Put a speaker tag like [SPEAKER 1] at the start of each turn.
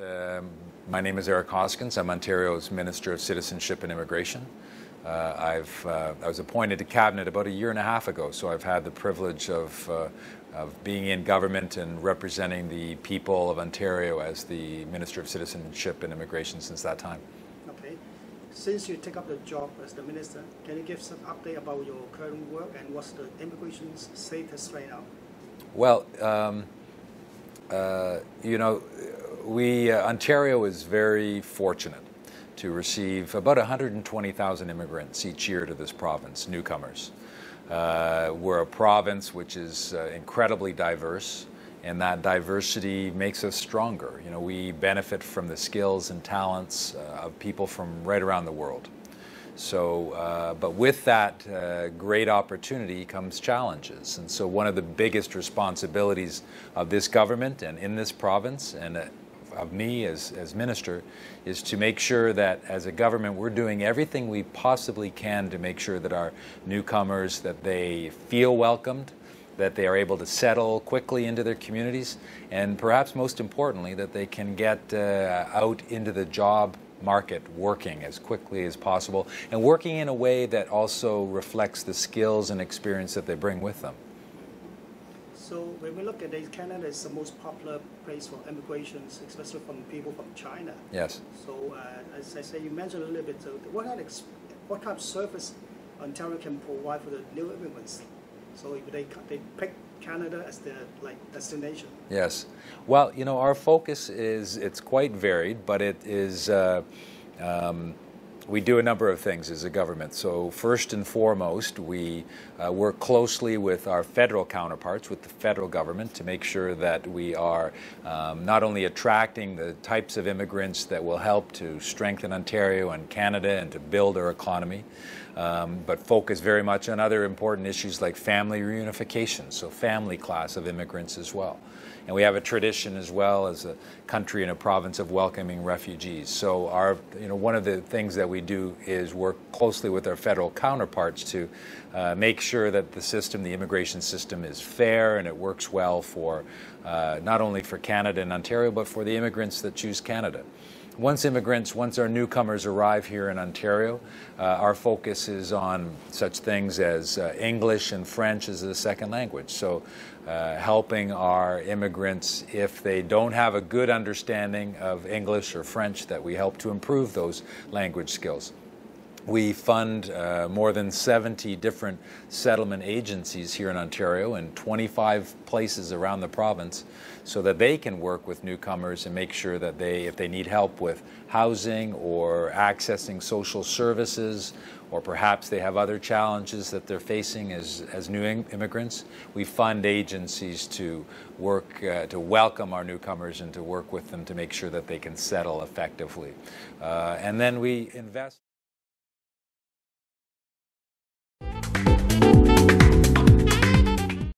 [SPEAKER 1] Um, my name is Eric Hoskins. I'm Ontario's Minister of Citizenship and Immigration. Uh, I've, uh, I was appointed to cabinet about a year and a half ago, so I've had the privilege of, uh, of being in government and representing the people of Ontario as the Minister of Citizenship and Immigration since that time.
[SPEAKER 2] Okay. Since you take up the job as the minister, can you give some update about your current work and what's the immigration status right now?
[SPEAKER 1] Well, um, uh, you know, we uh, Ontario is very fortunate to receive about 120,000 immigrants each year to this province, newcomers. Uh, we're a province which is uh, incredibly diverse, and that diversity makes us stronger. You know, we benefit from the skills and talents uh, of people from right around the world. So, uh, but with that uh, great opportunity comes challenges. And so, one of the biggest responsibilities of this government and in this province, and uh, of me as, as minister is to make sure that as a government we're doing everything we possibly can to make sure that our newcomers that they feel welcomed that they are able to settle quickly into their communities and perhaps most importantly that they can get uh, out into the job market working as quickly as possible and working in a way that also reflects the skills and experience that they bring with them.
[SPEAKER 2] So when we look at it, Canada is the most popular place for immigrations, especially from people from China.
[SPEAKER 1] Yes.
[SPEAKER 2] So uh, as I say, you mentioned a little bit, so what kind of, what kind of service Ontario can provide for the new immigrants? So if they, they pick Canada as their like destination.
[SPEAKER 1] Yes. Well, you know, our focus is, it's quite varied, but it is, uh, um, we do a number of things as a government. So, first and foremost, we uh, work closely with our federal counterparts, with the federal government, to make sure that we are um, not only attracting the types of immigrants that will help to strengthen Ontario and Canada and to build our economy, um, but focus very much on other important issues like family reunification, so family class of immigrants as well. And we have a tradition as well as a country and a province of welcoming refugees. So our, you know, one of the things that we do is work closely with our federal counterparts to uh, make sure that the system, the immigration system, is fair and it works well for uh, not only for Canada and Ontario, but for the immigrants that choose Canada. Once immigrants, once our newcomers arrive here in Ontario, uh, our focus is on such things as uh, English and French as a second language. So, uh, helping our immigrants, if they don't have a good understanding of English or French, that we help to improve those language skills. We fund uh, more than 70 different settlement agencies here in Ontario and 25 places around the province so that they can work with newcomers and make sure that they, if they need help with housing or accessing social services, or perhaps they have other challenges that they're facing as, as new immigrants, we fund agencies to work, uh, to welcome our newcomers and to work with them to make sure that they can settle effectively. Uh, and then we invest.